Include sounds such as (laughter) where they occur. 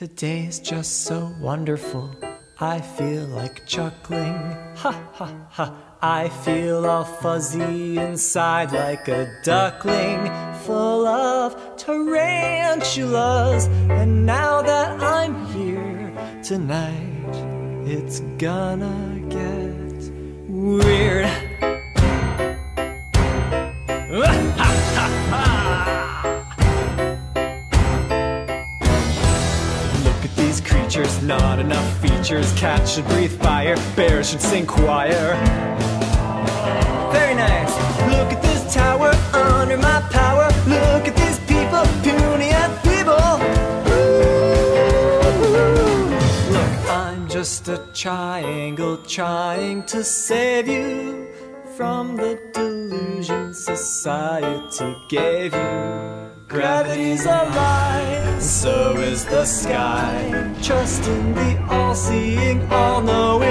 Today's just so wonderful. I feel like chuckling. Ha ha ha. I feel all fuzzy inside like a duckling full of tarantulas. And now that I'm here tonight, it's gonna get weird. (laughs) Look not enough features. Cats should breathe fire, bears should sing choir. Very nice. Look at this tower under my power. Look at these people, puny and feeble. Ooh. Look, I'm just a triangle trying to save you from the delusion society gave you. Gravity's a so is the sky. Trust in the all seeing, all knowing.